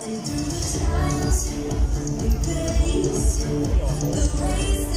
Through the times, the grace, the grace.